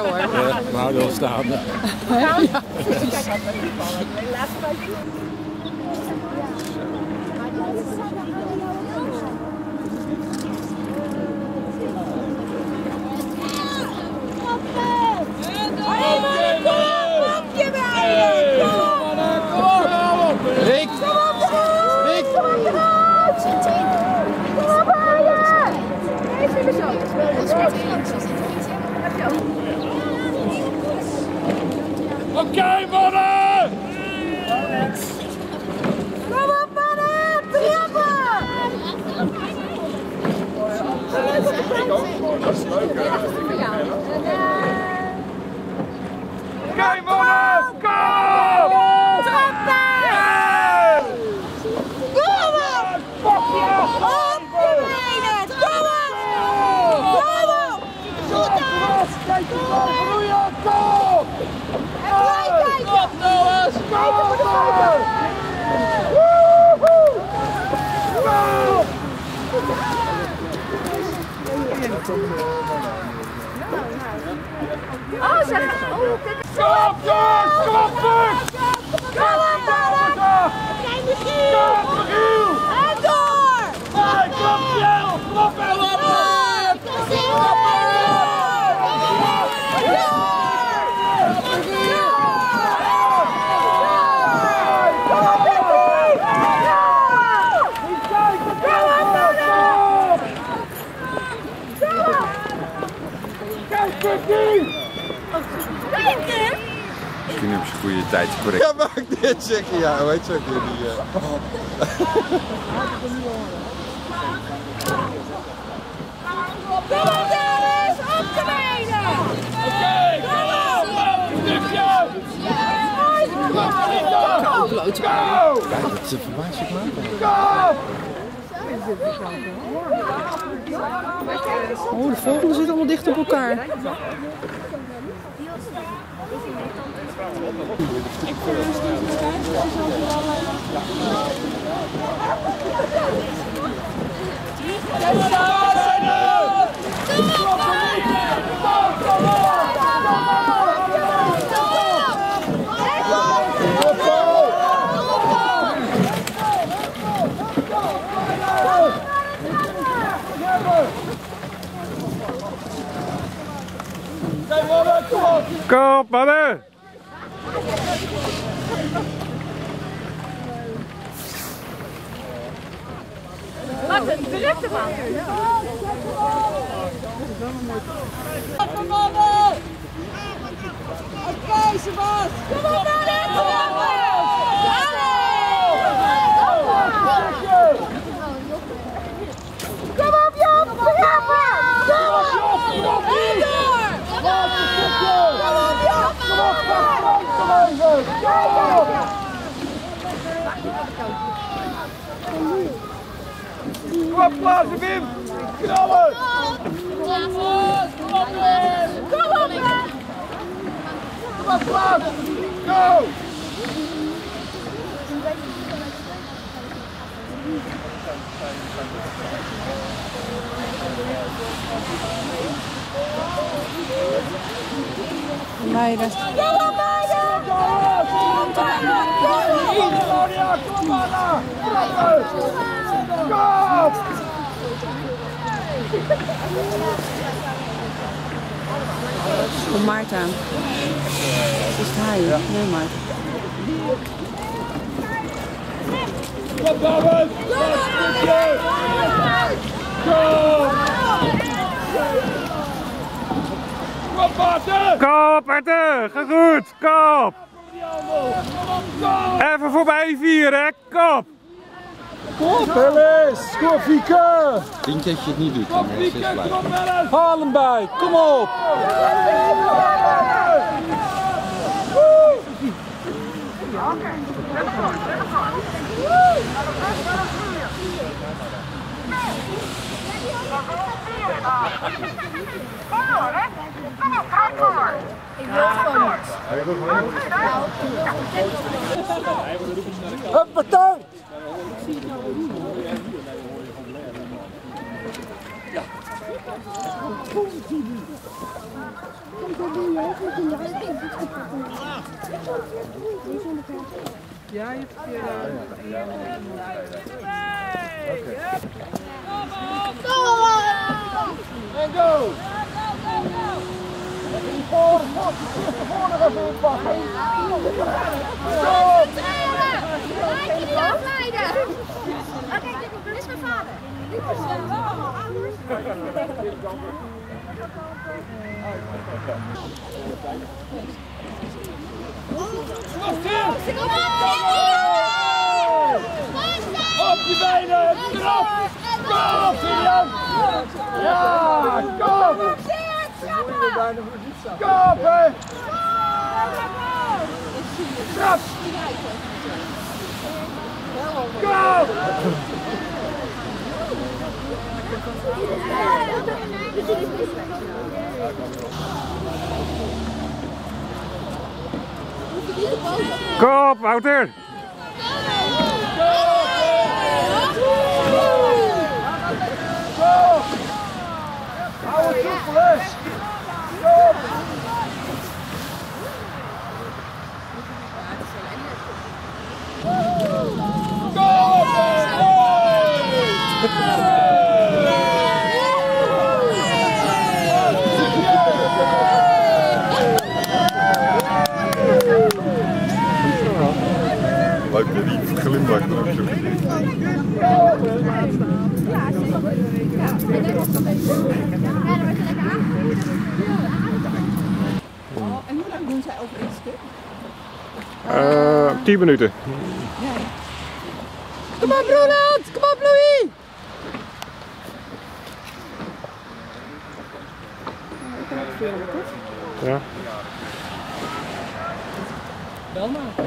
Ja hoor. Ja, we houden wel staande. Rick! Rick! Oké, mannen! Oké, mannen! Kom! Oh, ze gaan. Oh, kijk eens. Kom op! Kom! Kom op, Bella. Kijk, Michiel. Kom, Michiel! En door. Hey, kom op, Jel! Kom op, Ellen! Kijk, Pukkie! Misschien heb je goede tijd correct. Ja, maak dit, zeg je. Ja, heet ze ook weer die... Kom op, Dennis. Opgemeden. Oké, kom op! Een stukje! Go! Ze. Go! Oh, de volgende zit allemaal dicht op elkaar. Oké, mannen, kom mannen! Wat een drukte, man. Kom op, man. Oké, Sebas. Kom op, Dennis. Kom op, Kom op, Job. Kom op, Job. Kom op, Job. En door. Kom op, Job. Kom op, Kom op, plaatsen, Wim! Knallen! Kom op, Wim. Kom op, Wim. Kom op, plaats! Go! Meiden. Kom op, meiden. Kom op, Claudia, kom maar na! Kom! Kom Maarten aan. Is het hij? Nee, Maarten. Kom! Kom! Kom, Maarten! Kop, Arthur! Ga goed! Kop! Kom! Even voorbij vieren, kop! Kom, Willis! Kom, Fieke! Vind je dat je het niet doet? Kom, dan is het. Kom! Haal hem bij, kom op! Huppatee! Ja, je hebt En go! Voor, voor, voor even inpakken. Go! Laat je niet afleiden. Oké, dit is mijn vader. Kom Op je benen! Kom! Ja, kom! Kom, hè! Kop, Wouter! Hou op je gezicht. En hoe lang doen zij over één stuk? Eh 10 minuten. Kom op, Roland! Kom op, Louis! Ja. Wel maar.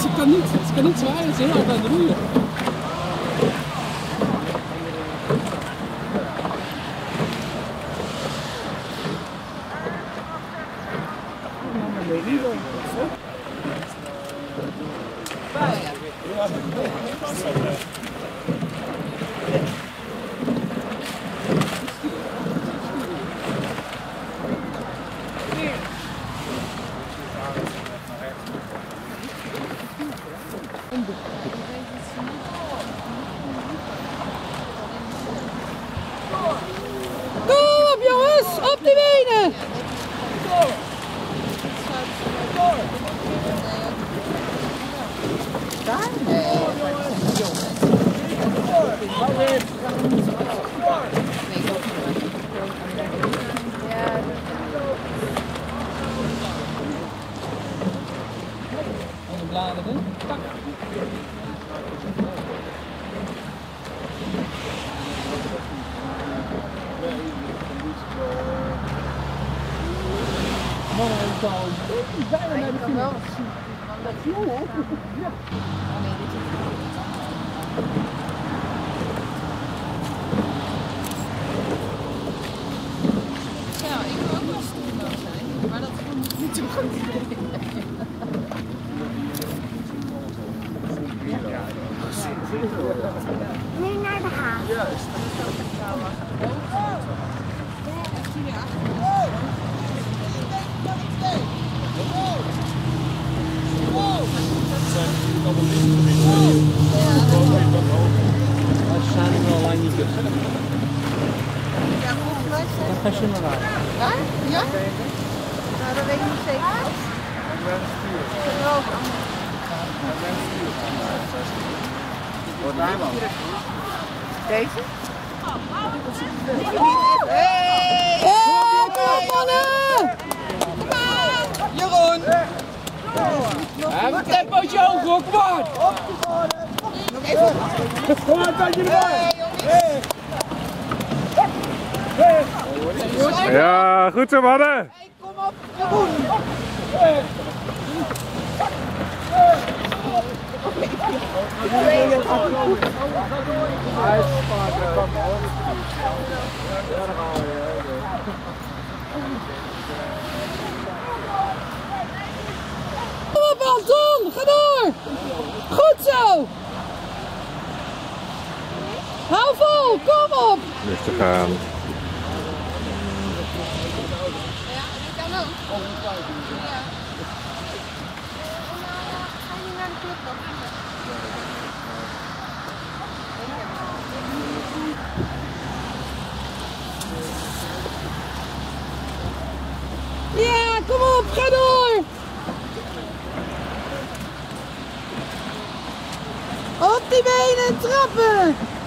ze kan niet, ze kan niet zwaaien, ze is heel aan het roeien op, jongens! Op de benen! Van de bladeren. Tak. Mannen heeft al bijna naar de finish. Ja, ik wil ook wel stoer zijn. Maar dat moet niet zo goed. Nu naar de haven. Als zijn er al lang niet dus. Ja, volgens mij zijn Dan ga je aan. Ja? Ja? Nou, dat weet ik niet zeker. Ik geloof allemaal. Deze? Hey! Hey, mannen! Jeroen! Ja, een tempootje hoger hoor, kom aan! Kom maar, een beetje erbij. Ja, goed zo mannen. Kom op Anton, ga door! Zo! Hou vol, kom op! Rustig aan. Ja, dat kan ook. Ja. Ga je naar de club dan? Ja, kom op, ga door! Op die benen trappen!